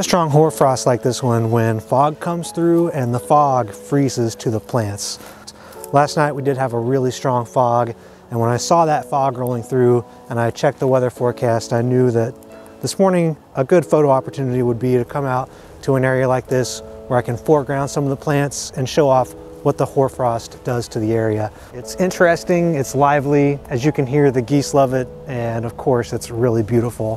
A strong hoarfrost like this one when fog comes through and the fog freezes to the plants. Last night we did have a really strong fog and when I saw that fog rolling through and I checked the weather forecast, I knew that this morning a good photo opportunity would be to come out to an area like this where I can foreground some of the plants and show off what the hoarfrost does to the area. It's interesting, it's lively, as you can hear the geese love it, and of course it's really beautiful.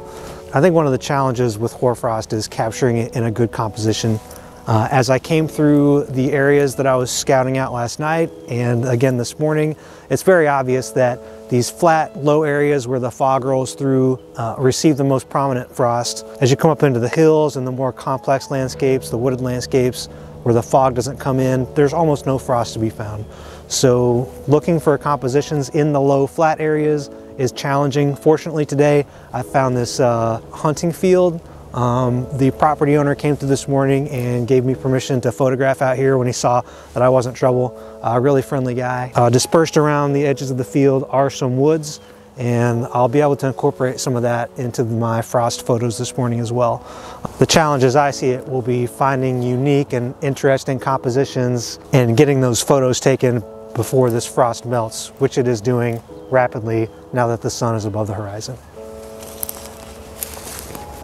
I think one of the challenges with hoarfrost is capturing it in a good composition. Uh, as I came through the areas that I was scouting out last night and again this morning, it's very obvious that these flat, low areas where the fog rolls through uh, receive the most prominent frost. As you come up into the hills and the more complex landscapes, the wooded landscapes, where the fog doesn't come in, there's almost no frost to be found. So looking for compositions in the low flat areas is challenging. Fortunately today, I found this uh, hunting field. Um, the property owner came through this morning and gave me permission to photograph out here when he saw that I wasn't trouble. A uh, really friendly guy. Uh, dispersed around the edges of the field are some woods and I'll be able to incorporate some of that into my frost photos this morning as well. The challenge as I see it will be finding unique and interesting compositions and getting those photos taken before this frost melts, which it is doing rapidly now that the sun is above the horizon.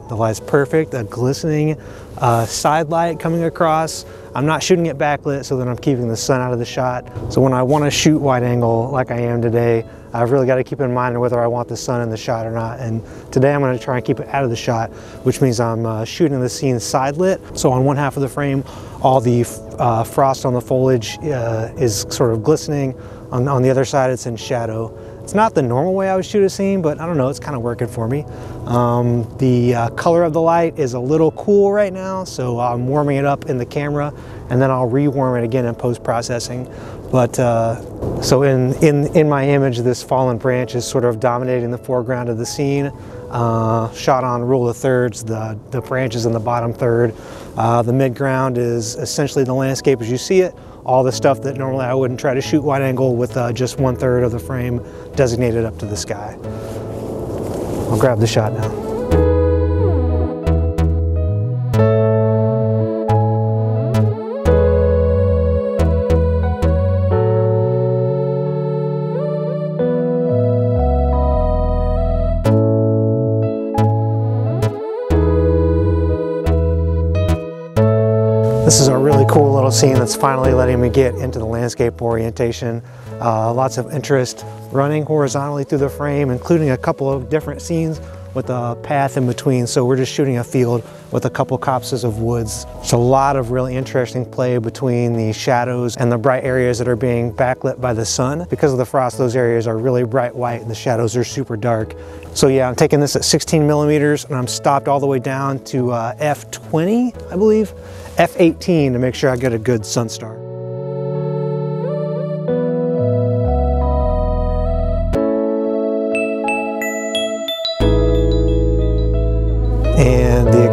The light's perfect, a glistening uh, side light coming across. I'm not shooting it backlit so that I'm keeping the sun out of the shot. So when I want to shoot wide angle like I am today, I've really got to keep in mind whether I want the sun in the shot or not. And today I'm going to try and keep it out of the shot, which means I'm uh, shooting the scene side lit. So on one half of the frame, all the uh, frost on the foliage uh, is sort of glistening. On, on the other side, it's in shadow. It's not the normal way I would shoot a scene, but I don't know, it's kind of working for me. Um, the uh, color of the light is a little cool right now, so I'm warming it up in the camera and then I'll re-warm it again in post-processing. But uh, so in, in, in my image, this fallen branch is sort of dominating the foreground of the scene. Uh, shot on rule of thirds, the, the branches in the bottom third. Uh, the midground is essentially the landscape as you see it, all the stuff that normally I wouldn't try to shoot wide angle with uh, just one third of the frame designated up to the sky. I'll grab the shot now. This is a really cool little scene that's finally letting me get into the landscape orientation. Uh, lots of interest running horizontally through the frame, including a couple of different scenes with a path in between. So we're just shooting a field with a couple copses of woods. It's a lot of really interesting play between the shadows and the bright areas that are being backlit by the sun. Because of the frost, those areas are really bright white and the shadows are super dark. So yeah, I'm taking this at 16 millimeters and I'm stopped all the way down to uh, F20, I believe. F18 to make sure I get a good sun star.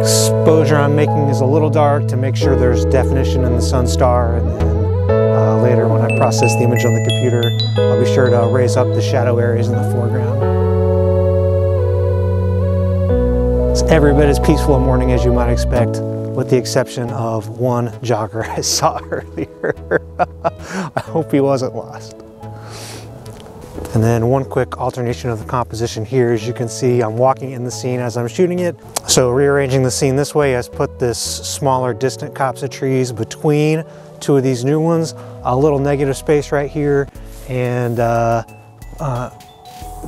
Exposure I'm making is a little dark to make sure there's definition in the sun star and then uh, later when I process the image on the computer I'll be sure to raise up the shadow areas in the foreground. It's every bit as peaceful a morning as you might expect with the exception of one jogger I saw earlier. I hope he wasn't lost. And then one quick alternation of the composition here, as you can see, I'm walking in the scene as I'm shooting it. So rearranging the scene this way has put this smaller distant copse of trees between two of these new ones, a little negative space right here, and uh, uh,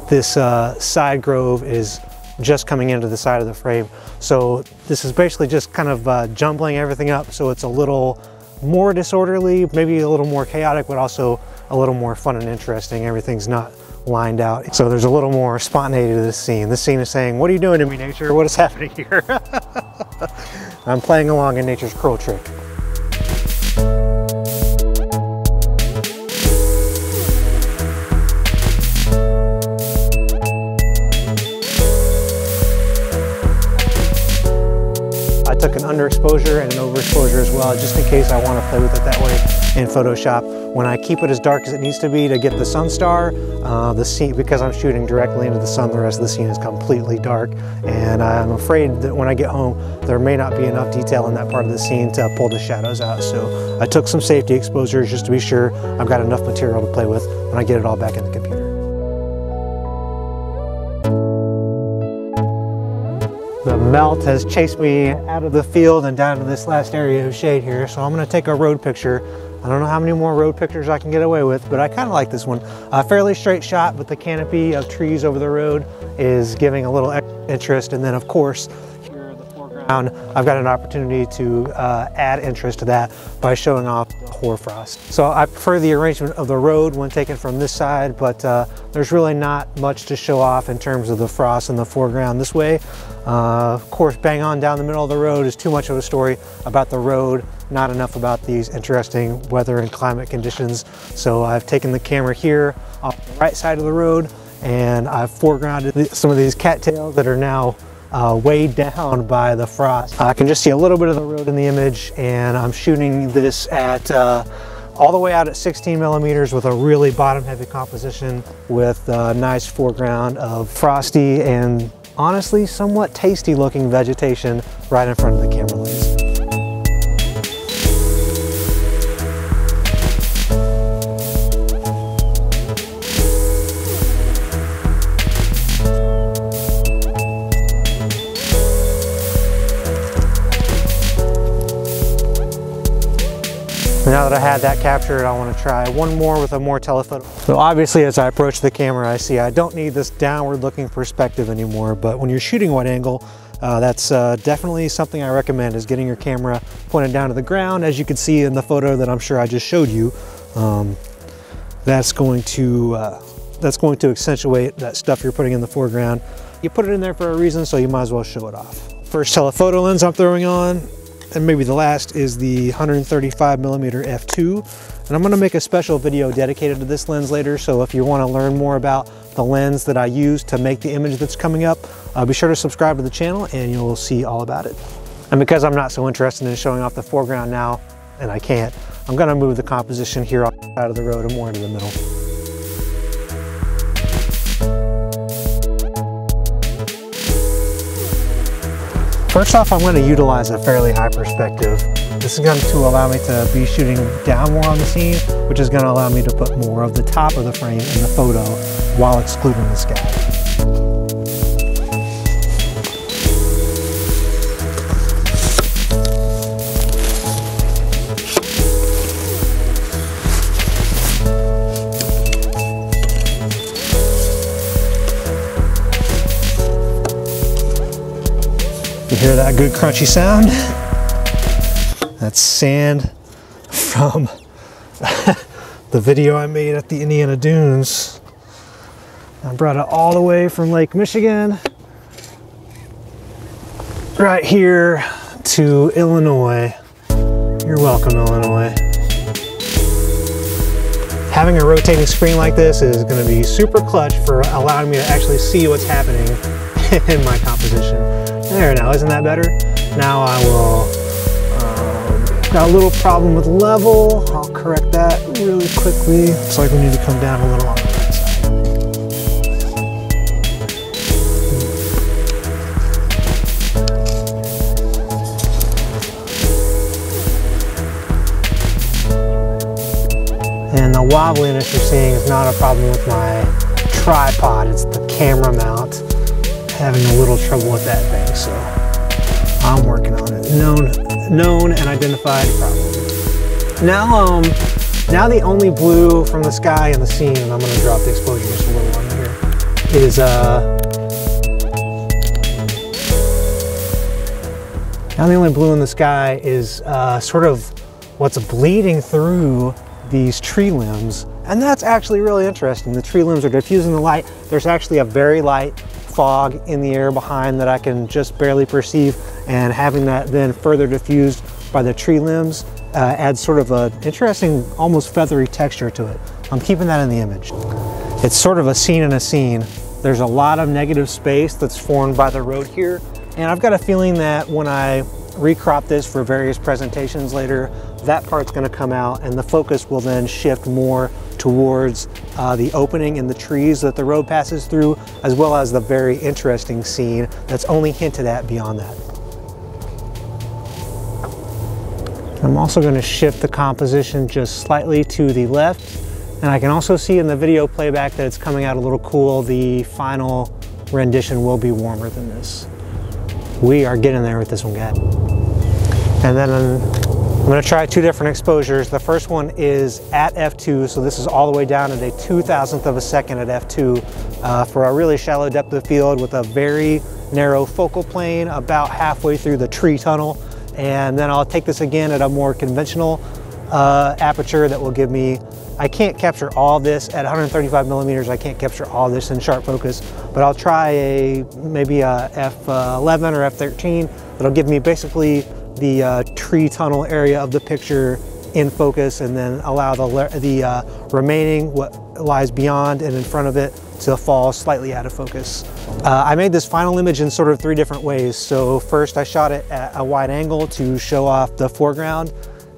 this uh, side grove is just coming into the side of the frame. So this is basically just kind of uh, jumbling everything up so it's a little more disorderly, maybe a little more chaotic, but also a little more fun and interesting. Everything's not lined out. So there's a little more spontaneity to this scene. This scene is saying, what are you doing to me, nature? What is happening here? I'm playing along in nature's cruel trick. Took an underexposure and an overexposure as well, just in case I want to play with it that way in Photoshop. When I keep it as dark as it needs to be to get the sun star, uh, the scene, because I'm shooting directly into the sun, the rest of the scene is completely dark. And I'm afraid that when I get home, there may not be enough detail in that part of the scene to pull the shadows out. So I took some safety exposures just to be sure I've got enough material to play with when I get it all back in the computer. The melt has chased me out of the field and down to this last area of shade here. So I'm gonna take a road picture. I don't know how many more road pictures I can get away with, but I kind of like this one. A fairly straight shot, but the canopy of trees over the road is giving a little interest. And then of course, I've got an opportunity to uh, add interest to that by showing off hoarfrost. So I prefer the arrangement of the road when taken from this side, but uh, there's really not much to show off in terms of the frost in the foreground this way. Uh, of course, bang on down the middle of the road is too much of a story about the road, not enough about these interesting weather and climate conditions. So I've taken the camera here off the right side of the road and I've foregrounded some of these cattails that are now uh, weighed down by the frost. I can just see a little bit of the road in the image and I'm shooting this at uh, all the way out at 16 millimeters with a really bottom heavy composition with a nice foreground of frosty and honestly somewhat tasty looking vegetation right in front of the camera lens. Now that I had that captured, I want to try one more with a more telephoto. So obviously as I approach the camera, I see I don't need this downward looking perspective anymore, but when you're shooting wide angle, uh, that's uh, definitely something I recommend is getting your camera pointed down to the ground. As you can see in the photo that I'm sure I just showed you, um, that's going to uh, that's going to accentuate that stuff you're putting in the foreground. You put it in there for a reason, so you might as well show it off. First telephoto lens I'm throwing on, and maybe the last is the 135 millimeter f2 and I'm going to make a special video dedicated to this lens later so if you want to learn more about the lens that I use to make the image that's coming up uh, be sure to subscribe to the channel and you'll see all about it. And because I'm not so interested in showing off the foreground now and I can't I'm going to move the composition here out of the road and more into the middle First off, I'm going to utilize a fairly high perspective. This is going to allow me to be shooting down more on the scene, which is going to allow me to put more of the top of the frame in the photo while excluding the sky. Hear that good crunchy sound? That's sand from the video I made at the Indiana Dunes. I brought it all the way from Lake Michigan right here to Illinois. You're welcome, Illinois. Having a rotating screen like this is going to be super clutch for allowing me to actually see what's happening in my composition. There now, isn't that better? Now I will, um, got a little problem with level. I'll correct that really quickly. Looks like we need to come down a little on the right. And the wobbliness you're seeing is not a problem with my tripod, it's the camera mount having a little trouble with that thing, so I'm working on it. Known, known and identified problem. Now, um, now the only blue from the sky in the scene, and I'm gonna drop the exposure just a little on here, is uh, now the only blue in the sky is uh, sort of what's bleeding through these tree limbs. And that's actually really interesting. The tree limbs are diffusing the light. There's actually a very light fog in the air behind that I can just barely perceive and having that then further diffused by the tree limbs uh, adds sort of an interesting, almost feathery texture to it. I'm keeping that in the image. It's sort of a scene in a scene. There's a lot of negative space that's formed by the road here. And I've got a feeling that when I recrop this for various presentations later, that part's gonna come out and the focus will then shift more towards uh, the opening in the trees that the road passes through, as well as the very interesting scene that's only hinted at beyond that. I'm also going to shift the composition just slightly to the left. And I can also see in the video playback that it's coming out a little cool. The final rendition will be warmer than this. We are getting there with this one, guys. And then I'm to try two different exposures. The first one is at f2, so this is all the way down at a 2,000th of a second at f2 uh, for a really shallow depth of field with a very narrow focal plane about halfway through the tree tunnel. And then I'll take this again at a more conventional uh, aperture that will give me, I can't capture all this at 135 millimeters, I can't capture all this in sharp focus, but I'll try a maybe a f11 or f13 that'll give me basically the uh, tree tunnel area of the picture in focus and then allow the, the uh, remaining what lies beyond and in front of it to fall slightly out of focus. Uh, I made this final image in sort of three different ways. So first I shot it at a wide angle to show off the foreground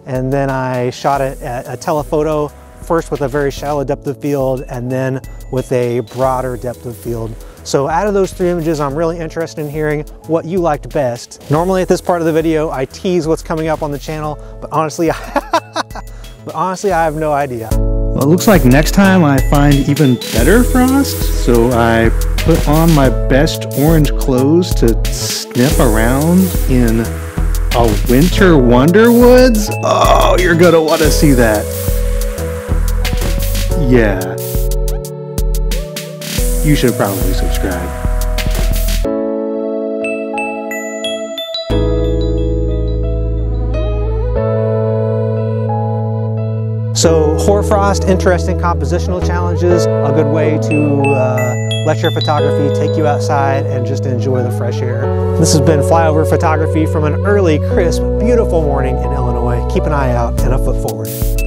and then I shot it at a telephoto first with a very shallow depth of field and then with a broader depth of field. So out of those three images, I'm really interested in hearing what you liked best. Normally at this part of the video, I tease what's coming up on the channel, but honestly, but honestly, I have no idea. Well, it looks like next time I find even better frost, so I put on my best orange clothes to sniff around in a winter wonder woods. Oh, you're gonna want to see that. Yeah, you should probably subscribe. So hoarfrost, interesting compositional challenges, a good way to uh, let your photography take you outside and just enjoy the fresh air. This has been flyover photography from an early, crisp, beautiful morning in Illinois. Keep an eye out and a foot forward.